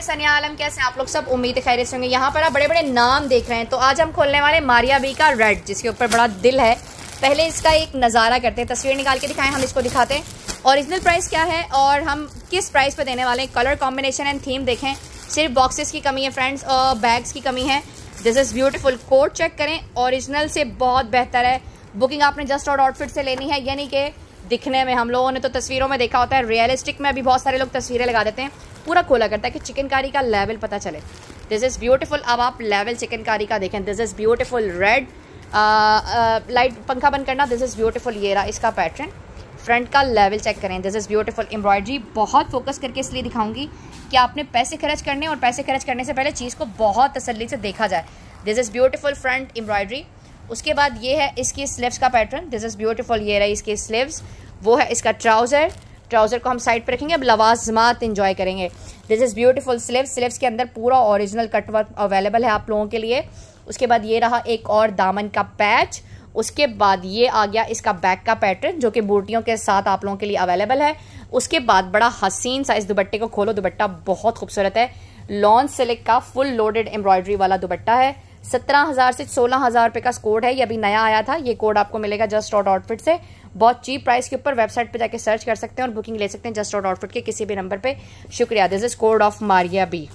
सनिया आलम, कैसे आप लोग सब? उम्मीद खैर से होंगे। यहाँ पर आप बड़े बड़े नाम देख रहे हैं। तो आज हम खोलने वाले मारिया बी का रेड, जिसके ऊपर बड़ा दिल है। पहले इसका एक नज़ारा करते हैं, तस्वीर निकाल के दिखाएँ, हम इसको दिखाते हैं। ओरिजिनल प्राइस क्या है और हम किस प्राइस पर देने वाले हैं? कलर कॉम्बिनेशन एंड थीम देखें। सिर्फ़ बॉक्सेस की कमी है फ्रेंड्स और बैग्स की कमी है। This is beautiful coat check करें। ओरिजिनल से बहुत बेहतर है। बुकिंग आपने जस्ट और आउटफिट से लेनी है। यानी कि दिखने में हम लोगों ने तो तस्वीरों में देखा होता है रियलिस्टिक में अभी बहुत सारे लोग तस्वीरें लगा देते हैं। पूरा खोला करता है कि चिकनकारी का लेवल पता चले। दिस इज़ ब्यूटीफुल अब आप लेवल चिकनकारी का देखें। This is beautiful red light पंखा बंद करना दिस इज़ ब्यूटीफुल ये रहा इसका पैटर्न फ्रंट का लेवल चेक करें। दिस इज़ ब्यूटीफुल एम्ब्रॉयडरी बहुत फोकस करके इसलिए दिखाऊँगी कि आपने पैसे खर्च करने और पैसे खर्च करने से पहले चीज़ को बहुत तसल्ली से देखा जाए। This is beautiful front embroidery उसके बाद ये है इसकी स्लीव्स का पैटर्न दिस इज़ ब्यूटीफुल ये रही इसकी स्लीव्स वो है इसका ट्राउज़र ट्राउज़र को हम साइड पर रखेंगे. अब लवाजमात इंजॉय करेंगे. This is beautiful sleeve sleeves के अंदर पूरा ओरिजिनल कट वर्क अवेलेबल है आप लोगों के लिए. उसके बाद ये रहा एक और दामन का पैच उसके बाद ये आ गया इसका बैक का पैटर्न जो कि बूटियों के साथ आप लोगों के लिए अवेलेबल है. उसके बाद बड़ा हसीन सा इस दुबट्टे को खोलो. दुबट्टा बहुत खूबसूरत है. लॉन सिलिक का फुल लोडेड एम्ब्रॉयडरी वाला दुबट्टा है. सत्रह हज़ार से सोलह हज़ार रुपये का कोड है, ये अभी नया आया था, ये कोड आपको मिलेगा जस्ट डॉट आउटफिट से। बहुत चीप प्राइस के ऊपर वेबसाइट पे जाके सर्च कर सकते हैं और बुकिंग ले सकते हैं जस्ट डॉट आउटफिट के किसी भी नंबर पे। शुक्रिया, this is code of Maria B.